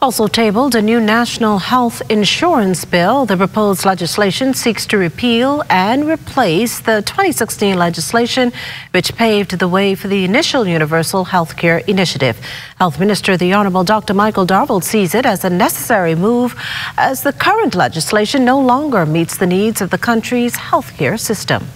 Also tabled a new national health insurance bill. The proposed legislation seeks to repeal and replace the 2016 legislation which paved the way for the initial universal health care initiative. Health Minister the Honorable Dr. Michael Darville sees it as a necessary move as the current legislation no longer meets the needs of the country's health care system.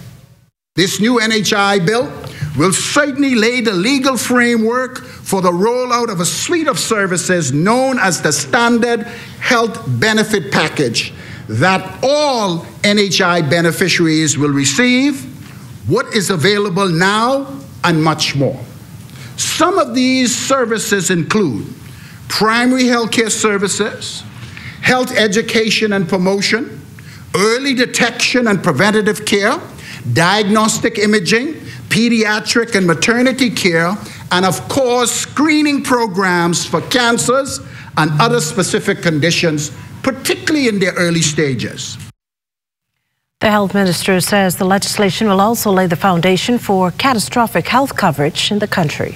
This new NHI bill will certainly lay the legal framework for the rollout of a suite of services known as the Standard Health Benefit Package that all NHI beneficiaries will receive, what is available now, and much more. Some of these services include primary health care services, health education and promotion, early detection and preventative care, diagnostic imaging, pediatric and maternity care, and of course, screening programs for cancers and other specific conditions, particularly in their early stages. The health minister says the legislation will also lay the foundation for catastrophic health coverage in the country.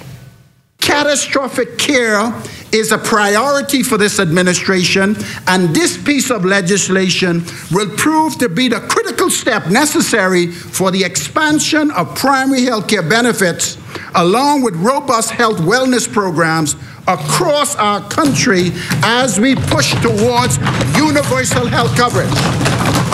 Catastrophic care is a priority for this administration, and this piece of legislation will prove to be the step necessary for the expansion of primary health care benefits, along with robust health wellness programs across our country as we push towards universal health coverage.